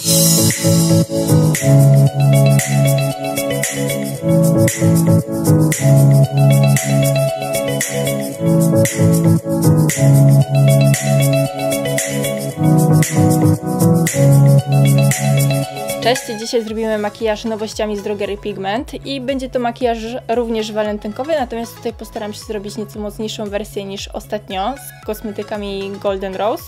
Cześć, dzisiaj zrobimy makijaż nowościami z Drogery Pigment i będzie to makijaż również walentynkowy, natomiast tutaj postaram się zrobić nieco mocniejszą wersję niż ostatnio z kosmetykami Golden Rose.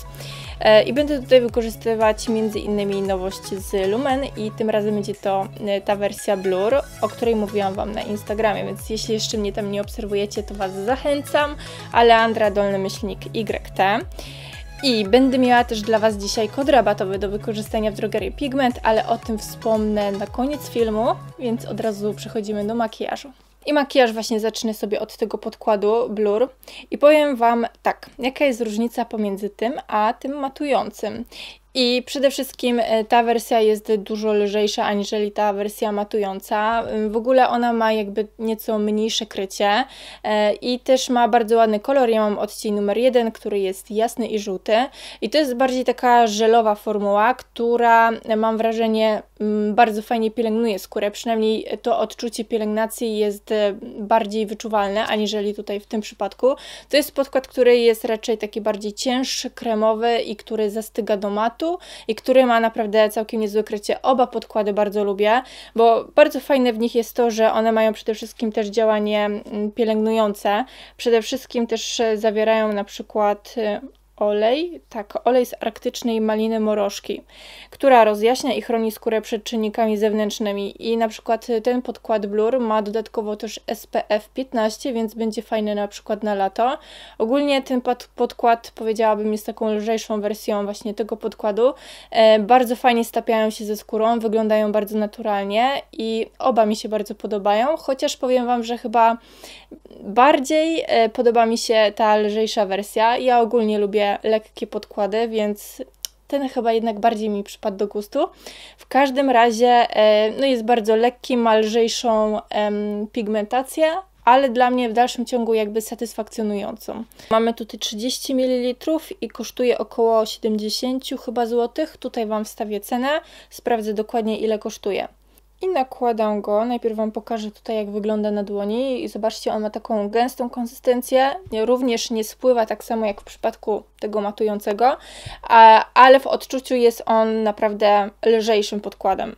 E, I będę tutaj wykorzystywać między innymi nowość z Lumen i tym razem będzie to e, ta wersja Blur, o której mówiłam Wam na Instagramie, więc jeśli jeszcze mnie tam nie obserwujecie, to Was zachęcam. Aleandra dolny myślnik YT. I będę miała też dla Was dzisiaj kod rabatowy do wykorzystania w drogerii Pigment, ale o tym wspomnę na koniec filmu, więc od razu przechodzimy do makijażu. I makijaż właśnie zacznę sobie od tego podkładu Blur i powiem Wam tak, jaka jest różnica pomiędzy tym a tym matującym. I przede wszystkim e, ta wersja jest dużo lżejsza aniżeli ta wersja matująca. W ogóle ona ma jakby nieco mniejsze krycie e, i też ma bardzo ładny kolor. Ja mam odcień numer jeden, który jest jasny i żółty. I to jest bardziej taka żelowa formuła, która e, mam wrażenie bardzo fajnie pielęgnuje skórę. Przynajmniej to odczucie pielęgnacji jest bardziej wyczuwalne aniżeli tutaj w tym przypadku. To jest podkład, który jest raczej taki bardziej cięższy, kremowy i który zastyga do matu i który ma naprawdę całkiem niezłe krycie. Oba podkłady bardzo lubię, bo bardzo fajne w nich jest to, że one mają przede wszystkim też działanie mm, pielęgnujące. Przede wszystkim też e, zawierają na przykład e, olej, tak, olej z arktycznej maliny morożki, która rozjaśnia i chroni skórę przed czynnikami zewnętrznymi i na przykład ten podkład Blur ma dodatkowo też SPF 15, więc będzie fajny na przykład na lato. Ogólnie ten pod, podkład powiedziałabym jest taką lżejszą wersją właśnie tego podkładu. E, bardzo fajnie stapiają się ze skórą, wyglądają bardzo naturalnie i oba mi się bardzo podobają, chociaż powiem Wam, że chyba bardziej e, podoba mi się ta lżejsza wersja. Ja ogólnie lubię lekkie podkłady, więc ten chyba jednak bardziej mi przypadł do gustu. W każdym razie e, no jest bardzo lekki, ma lżejszą pigmentację, ale dla mnie w dalszym ciągu jakby satysfakcjonującą. Mamy tutaj 30 ml i kosztuje około 70 chyba złotych. Tutaj Wam wstawię cenę, sprawdzę dokładnie ile kosztuje i nakładam go. Najpierw Wam pokażę tutaj, jak wygląda na dłoni i zobaczcie, on ma taką gęstą konsystencję, również nie spływa tak samo jak w przypadku tego matującego, ale w odczuciu jest on naprawdę lżejszym podkładem.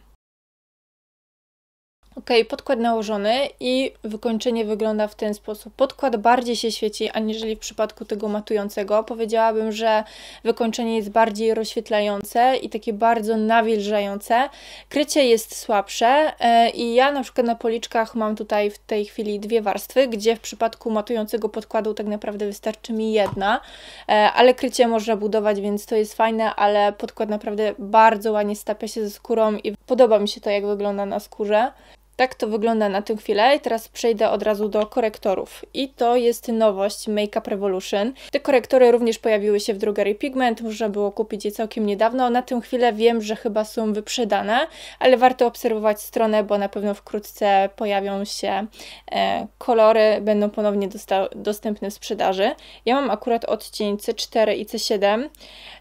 Ok, podkład nałożony i wykończenie wygląda w ten sposób. Podkład bardziej się świeci, aniżeli w przypadku tego matującego. Powiedziałabym, że wykończenie jest bardziej rozświetlające i takie bardzo nawilżające. Krycie jest słabsze e, i ja na przykład na policzkach mam tutaj w tej chwili dwie warstwy, gdzie w przypadku matującego podkładu tak naprawdę wystarczy mi jedna, e, ale krycie można budować, więc to jest fajne, ale podkład naprawdę bardzo ładnie stapia się ze skórą i podoba mi się to, jak wygląda na skórze. Tak to wygląda na tę chwilę i teraz przejdę od razu do korektorów. I to jest nowość Makeup Revolution. Te korektory również pojawiły się w drogerii Pigment, można było kupić je całkiem niedawno. Na tę chwilę wiem, że chyba są wyprzedane, ale warto obserwować stronę, bo na pewno wkrótce pojawią się e, kolory, będą ponownie dostępne w sprzedaży. Ja mam akurat odcień C4 i C7.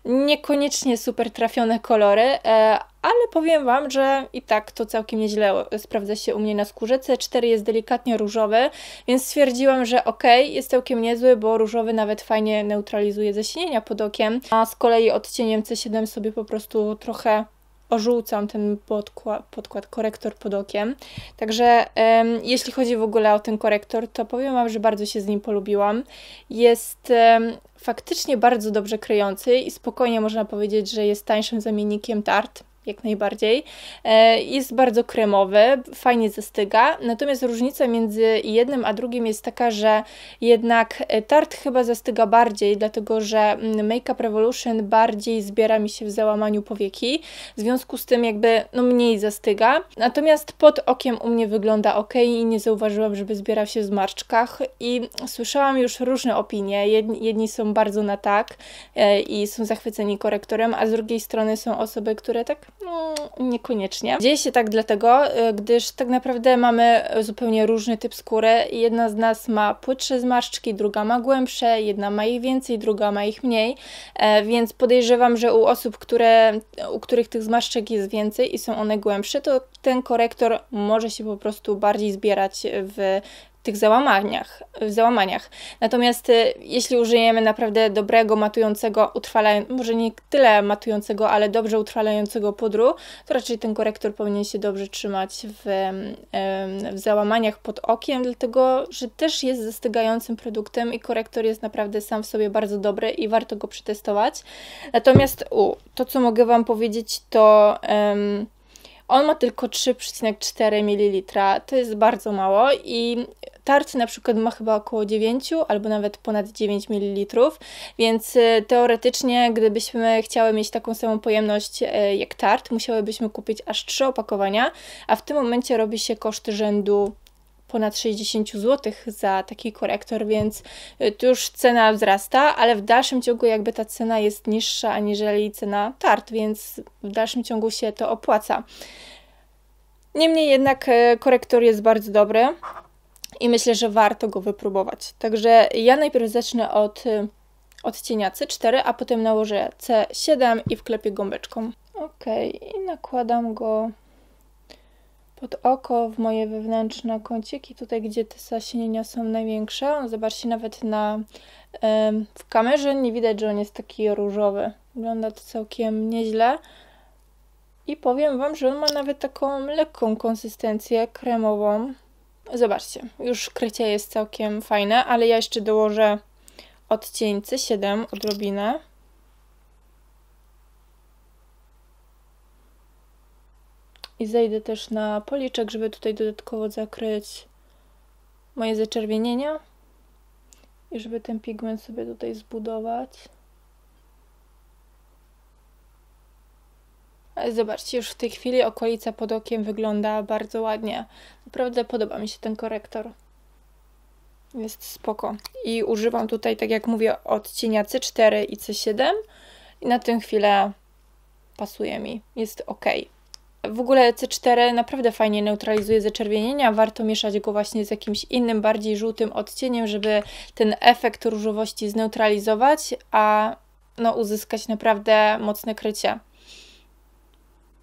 Niekoniecznie super trafione kolory, e, ale powiem Wam, że i tak to całkiem nieźle sprawdza się u mnie na skórze. C4 jest delikatnie różowy, więc stwierdziłam, że ok, jest całkiem niezły, bo różowy nawet fajnie neutralizuje zaśnienia pod okiem, a z kolei odcieniem C7 sobie po prostu trochę ożółcam ten podkład, podkład, korektor pod okiem. Także um, jeśli chodzi w ogóle o ten korektor, to powiem Wam, że bardzo się z nim polubiłam. Jest um, faktycznie bardzo dobrze kryjący i spokojnie można powiedzieć, że jest tańszym zamiennikiem Tarte jak najbardziej. E, jest bardzo kremowy, fajnie zastyga, natomiast różnica między jednym a drugim jest taka, że jednak e, Tarte chyba zastyga bardziej, dlatego że mm, Make Up Revolution bardziej zbiera mi się w załamaniu powieki, w związku z tym jakby no mniej zastyga, natomiast pod okiem u mnie wygląda ok i nie zauważyłam, żeby zbierał się w zmarszczkach i słyszałam już różne opinie, jedni, jedni są bardzo na tak e, i są zachwyceni korektorem, a z drugiej strony są osoby, które tak niekoniecznie. Dzieje się tak dlatego, y, gdyż tak naprawdę mamy zupełnie różny typ skóry. Jedna z nas ma płytsze zmarszczki, druga ma głębsze, jedna ma ich więcej, druga ma ich mniej, e, więc podejrzewam, że u osób, które, u których tych zmarszczek jest więcej i są one głębsze, to ten korektor może się po prostu bardziej zbierać w tych załamaniach, w załamaniach. Natomiast y, jeśli użyjemy naprawdę dobrego, matującego, utrwalającego, może nie tyle matującego, ale dobrze utrwalającego pudru, to raczej ten korektor powinien się dobrze trzymać w, w załamaniach pod okiem, dlatego, że też jest zastygającym produktem i korektor jest naprawdę sam w sobie bardzo dobry i warto go przetestować. Natomiast u, to, co mogę Wam powiedzieć, to... On ma tylko 3,4 ml, to jest bardzo mało i Tart na przykład ma chyba około 9 albo nawet ponad 9 ml, więc y, teoretycznie, gdybyśmy chciały mieć taką samą pojemność y, jak tart, musiałybyśmy kupić aż 3 opakowania, a w tym momencie robi się koszt rzędu ponad 60 zł za taki korektor, więc y, tu już cena wzrasta, ale w dalszym ciągu jakby ta cena jest niższa aniżeli cena tart, więc w dalszym ciągu się to opłaca. Niemniej jednak korektor jest bardzo dobry i myślę, że warto go wypróbować. Także ja najpierw zacznę od y, odcienia C4, a potem nałożę C7 i wklepię gąbeczką. Ok, i nakładam go pod oko, w moje wewnętrzne kąciki, tutaj gdzie te zaśnienia są największe. Zobaczcie, nawet na, w kamerze nie widać, że on jest taki różowy. Wygląda to całkiem nieźle. I powiem Wam, że on ma nawet taką lekką konsystencję kremową. Zobaczcie, już krycie jest całkiem fajne, ale ja jeszcze dołożę odcień C7 odrobinę. I zejdę też na policzek, żeby tutaj dodatkowo zakryć moje zaczerwienienia i żeby ten pigment sobie tutaj zbudować. Zobaczcie, już w tej chwili okolica pod okiem wygląda bardzo ładnie. Naprawdę podoba mi się ten korektor. Jest spoko. I używam tutaj, tak jak mówię, odcienia C4 i C7 i na tę chwilę pasuje mi. Jest ok. W ogóle C4 naprawdę fajnie neutralizuje zaczerwienienia. Warto mieszać go właśnie z jakimś innym, bardziej żółtym odcieniem, żeby ten efekt różowości zneutralizować, a no, uzyskać naprawdę mocne krycie.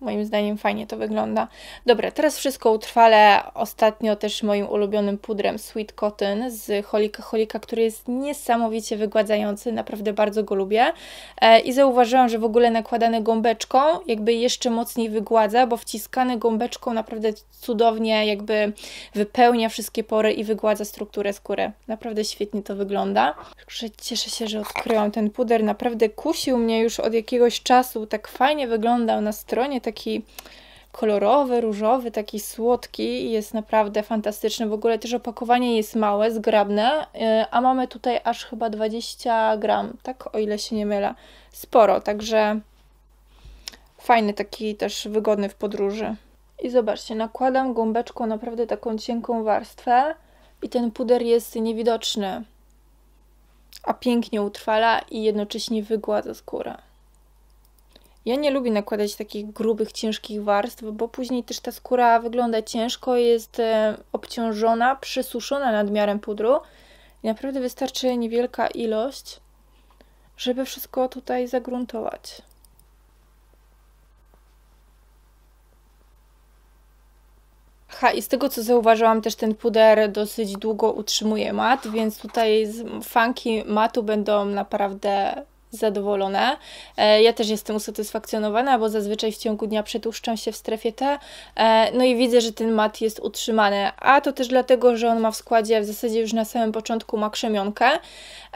Moim zdaniem fajnie to wygląda. Dobra, teraz wszystko utrwalę ostatnio też moim ulubionym pudrem Sweet Cotton z Holika Holika, który jest niesamowicie wygładzający, naprawdę bardzo go lubię. E, I zauważyłam, że w ogóle nakładany gąbeczką jakby jeszcze mocniej wygładza, bo wciskany gąbeczką naprawdę cudownie jakby wypełnia wszystkie pory i wygładza strukturę skóry. Naprawdę świetnie to wygląda. Także cieszę się, że odkryłam ten puder. Naprawdę kusił mnie już od jakiegoś czasu. Tak fajnie wyglądał na stronie, tak taki kolorowy, różowy, taki słodki jest naprawdę fantastyczny. W ogóle też opakowanie jest małe, zgrabne, y, a mamy tutaj aż chyba 20 gram, tak o ile się nie mylę. Sporo, także fajny, taki też wygodny w podróży. I zobaczcie, nakładam gąbeczką naprawdę taką cienką warstwę i ten puder jest niewidoczny, a pięknie utrwala i jednocześnie wygładza skórę. Ja nie lubię nakładać takich grubych, ciężkich warstw, bo później też ta skóra wygląda ciężko, jest e, obciążona, przysuszona nadmiarem pudru. I naprawdę wystarczy niewielka ilość, żeby wszystko tutaj zagruntować. Ha, i z tego co zauważyłam, też ten puder dosyć długo utrzymuje mat, więc tutaj fanki matu będą naprawdę zadowolone. E, ja też jestem usatysfakcjonowana, bo zazwyczaj w ciągu dnia przetłuszczam się w strefie T, e, no i widzę, że ten mat jest utrzymany, a to też dlatego, że on ma w składzie w zasadzie już na samym początku ma krzemionkę,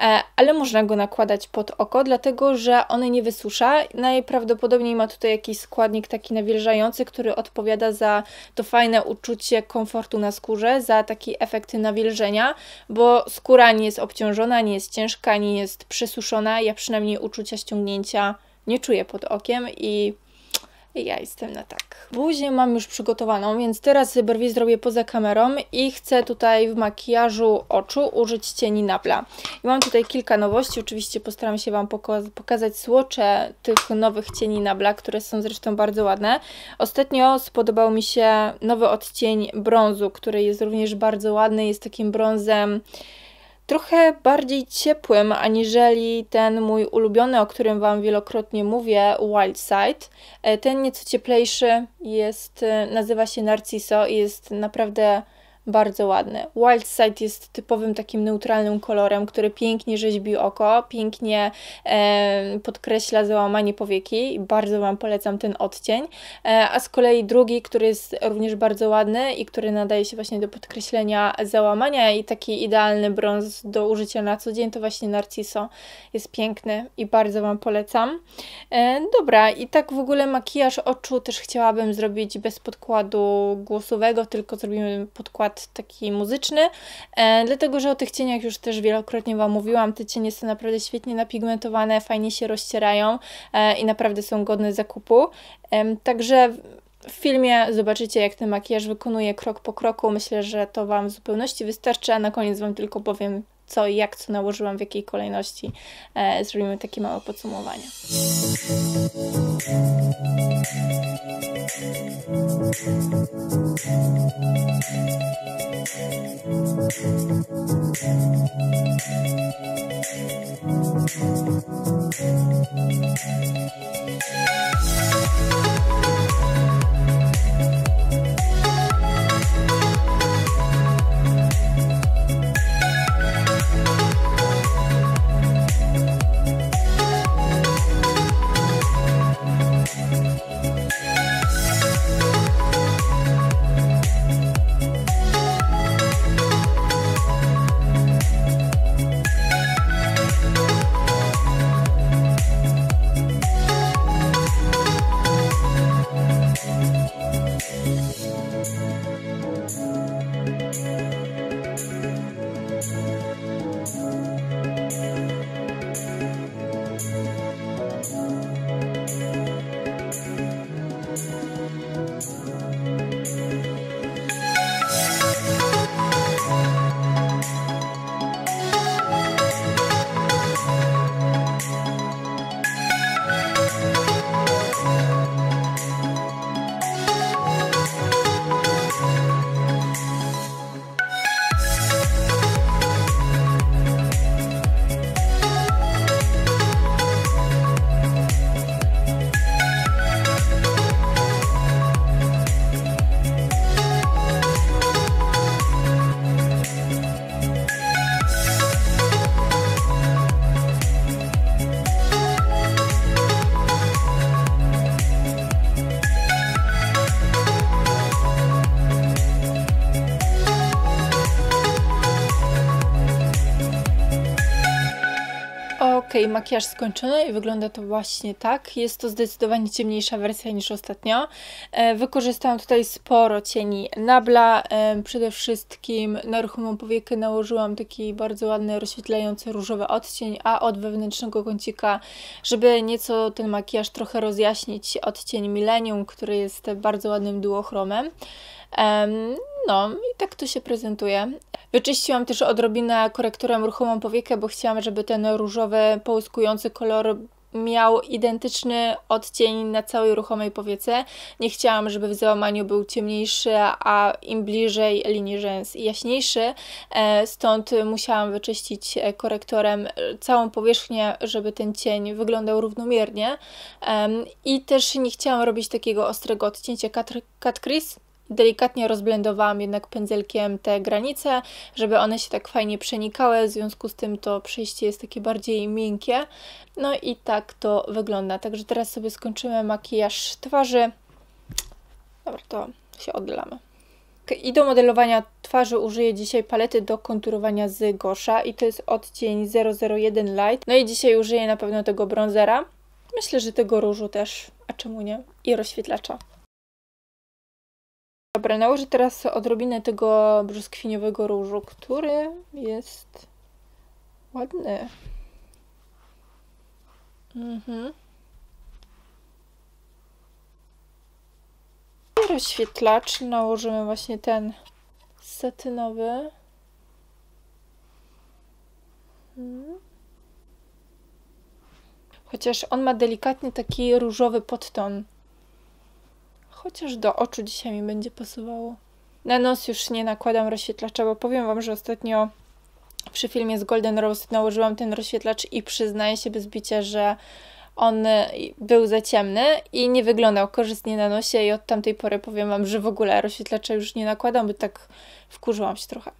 e, ale można go nakładać pod oko, dlatego, że on nie wysusza. Najprawdopodobniej ma tutaj jakiś składnik taki nawilżający, który odpowiada za to fajne uczucie komfortu na skórze, za taki efekt nawilżenia, bo skóra nie jest obciążona, nie jest ciężka, nie jest przesuszona, ja przynajmniej przynajmniej uczucia ściągnięcia nie czuję pod okiem i Ja jestem na tak. Buzię mam już przygotowaną, więc teraz brwi zrobię poza kamerą i chcę tutaj w makijażu oczu użyć cieni Nabla. I mam tutaj kilka nowości, oczywiście postaram się Wam pokazać słocze tych nowych cieni Nabla, które są zresztą bardzo ładne. Ostatnio spodobał mi się nowy odcień brązu, który jest również bardzo ładny, jest takim brązem trochę bardziej ciepłym aniżeli ten mój ulubiony, o którym Wam wielokrotnie mówię, Wild Side. E, ten nieco cieplejszy jest, e, nazywa się Narciso i jest naprawdę bardzo ładny. Wild Side jest typowym takim neutralnym kolorem, który pięknie rzeźbi oko, pięknie e, podkreśla załamanie powieki bardzo Wam polecam ten odcień. E, a z kolei drugi, który jest również bardzo ładny i który nadaje się właśnie do podkreślenia załamania i taki idealny brąz do użycia na co dzień, to właśnie Narciso. Jest piękny i bardzo Wam polecam. E, dobra, i tak w ogóle makijaż oczu też chciałabym zrobić bez podkładu głosowego, tylko zrobimy podkład taki muzyczny, e, dlatego że o tych cieniach już też wielokrotnie Wam mówiłam. Te cienie są naprawdę świetnie napigmentowane, fajnie się rozcierają e, i naprawdę są godne zakupu. E, także w filmie zobaczycie, jak ten makijaż wykonuje krok po kroku. Myślę, że to Wam w zupełności wystarczy, a na koniec Wam tylko powiem, co i jak co nałożyłam, w jakiej kolejności. E, zrobimy takie małe podsumowanie. Ok, makijaż skończony i wygląda to właśnie tak. Jest to zdecydowanie ciemniejsza wersja niż ostatnio. E, wykorzystałam tutaj sporo cieni Nabla. E, przede wszystkim na ruchomą powiekę nałożyłam taki bardzo ładny, rozświetlający różowy odcień, a od wewnętrznego kącika, żeby nieco ten makijaż trochę rozjaśnić, odcień Millennium, który jest bardzo ładnym duochromem. No i tak to się prezentuje. Wyczyściłam też odrobinę korekturem ruchomą powiekę, bo chciałam, żeby ten różowy, połyskujący kolor miał identyczny odcień na całej ruchomej powiece. Nie chciałam, żeby w załamaniu był ciemniejszy, a im bliżej linii rzęs jaśniejszy. E, stąd musiałam wyczyścić e, korektorem całą powierzchnię, żeby ten cień wyglądał równomiernie. I też nie chciałam robić takiego ostrego odcięcia cut, cut crease, Delikatnie rozblendowałam jednak pędzelkiem te granice, żeby one się tak fajnie przenikały, w związku z tym to przejście jest takie bardziej miękkie. No i tak to wygląda. Także teraz sobie skończymy makijaż twarzy. Dobra, to się oddalamy. I do modelowania twarzy użyję dzisiaj palety do konturowania z Gosha i to jest odcień 001 Light. No i dzisiaj użyję na pewno tego bronzera. Myślę, że tego różu też, a czemu nie? I rozświetlacza. Dobra, nałożę teraz odrobinę tego brzoskwiniowego różu, który jest ładny. Mhm. rozświetlacz nałożymy właśnie ten satynowy. Hmm. Chociaż on ma delikatnie taki różowy podton. Chociaż do oczu dzisiaj mi będzie pasowało. Na nos już nie nakładam rozświetlacza, bo powiem Wam, że ostatnio przy filmie z Golden Rose nałożyłam ten rozświetlacz i przyznaję się bez bicia, że on był za ciemny i nie wyglądał korzystnie na nosie i od tamtej pory powiem Wam, że w ogóle rozświetlacza już nie nakładam, bo tak wkurzyłam się trochę.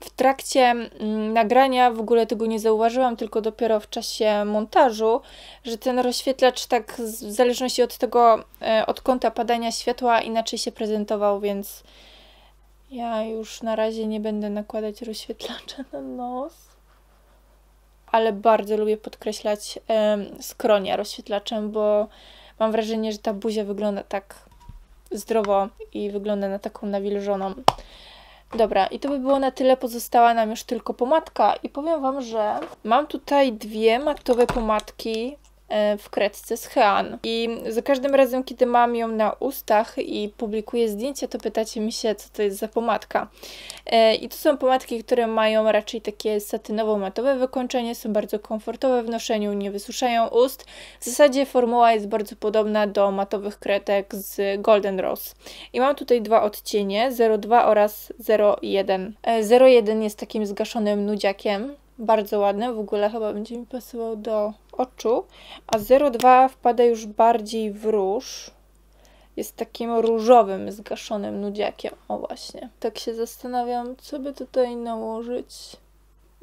W trakcie mm, nagrania w ogóle tego nie zauważyłam, tylko dopiero w czasie montażu, że ten rozświetlacz tak w zależności od tego, e, od kąta padania światła inaczej się prezentował, więc ja już na razie nie będę nakładać rozświetlacza na nos. Ale bardzo lubię podkreślać skronia rozświetlaczem, bo mam wrażenie, że ta buzia wygląda tak zdrowo i wygląda na taką nawilżoną. Dobra, i to by było na tyle. Pozostała nam już tylko pomadka. I powiem Wam, że mam tutaj dwie matowe pomadki w kredce z Hean. I za każdym razem, kiedy mam ją na ustach i publikuję zdjęcia, to pytacie mi się, co to jest za pomadka. E, I to są pomadki, które mają raczej takie satynowo-matowe wykończenie, są bardzo komfortowe w noszeniu, nie wysuszają ust. W zasadzie formuła jest bardzo podobna do matowych kredek z Golden Rose. I mam tutaj dwa odcienie, 02 oraz 01. 01 e, jest takim zgaszonym nudziakiem, bardzo ładny, w ogóle chyba będzie mi pasował do oczu, a 02 wpada już bardziej w róż. Jest takim różowym, zgaszonym nudziakiem. O właśnie. Tak się zastanawiam, co by tutaj nałożyć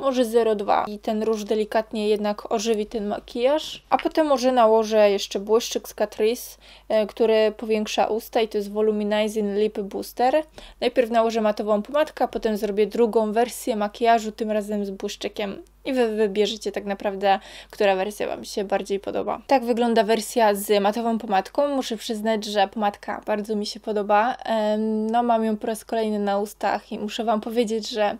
może 0,2 i ten róż delikatnie jednak ożywi ten makijaż. A potem może nałożę jeszcze błyszczyk z Catrice, e, który powiększa usta i to jest Volumizing Lip Booster. Najpierw nałożę matową pomadkę, a potem zrobię drugą wersję makijażu, tym razem z błyszczykiem i wy wybierzecie tak naprawdę, która wersja Wam się bardziej podoba. Tak wygląda wersja z matową pomadką. Muszę przyznać, że pomadka bardzo mi się podoba. No, mam ją po raz kolejny na ustach i muszę Wam powiedzieć, że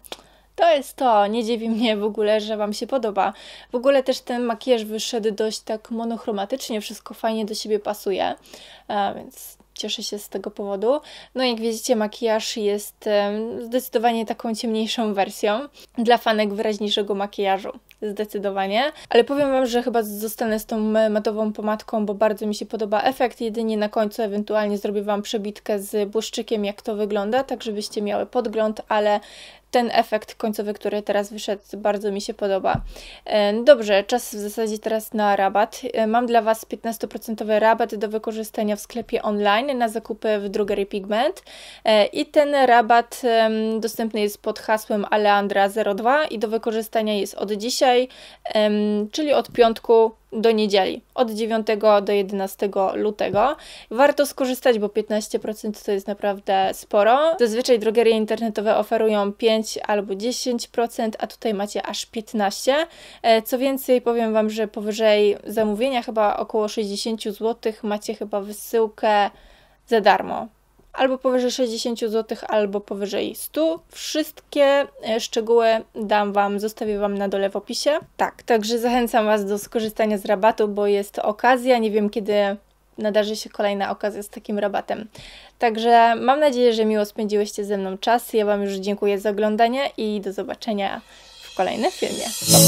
to jest to, nie dziwi mnie w ogóle, że Wam się podoba. W ogóle też ten makijaż wyszedł dość tak monochromatycznie, wszystko fajnie do siebie pasuje, więc cieszę się z tego powodu. No jak widzicie, makijaż jest zdecydowanie taką ciemniejszą wersją dla fanek wyraźniejszego makijażu. Zdecydowanie. Ale powiem Wam, że chyba zostanę z tą matową pomadką, bo bardzo mi się podoba efekt. Jedynie na końcu ewentualnie zrobię Wam przebitkę z błyszczykiem, jak to wygląda, tak żebyście miały podgląd, ale ten efekt końcowy, który teraz wyszedł, bardzo mi się podoba. E, dobrze, czas w zasadzie teraz na rabat. E, mam dla Was 15% rabat do wykorzystania w sklepie online na zakupy w Drogery Pigment e, i ten rabat dostępny jest pod hasłem Aleandra02 i do wykorzystania jest od dzisiaj, czyli od piątku do niedzieli, od 9 do 11 lutego. Warto skorzystać, bo 15% to jest naprawdę sporo. Zazwyczaj drogerie internetowe oferują 5 albo 10%, a tutaj macie aż 15%. E, co więcej, powiem Wam, że powyżej zamówienia, chyba około 60 zł, macie chyba wysyłkę za darmo albo powyżej 60 zł, albo powyżej 100. Wszystkie e, szczegóły dam Wam, zostawię Wam na dole w opisie. Tak, także zachęcam Was do skorzystania z rabatu, bo jest okazja. Nie wiem, kiedy nadarzy się kolejna okazja z takim rabatem. Także mam nadzieję, że miło spędziłyście ze mną czas. Ja Wam już dziękuję za oglądanie i do zobaczenia w kolejnym filmie. Pa, pa.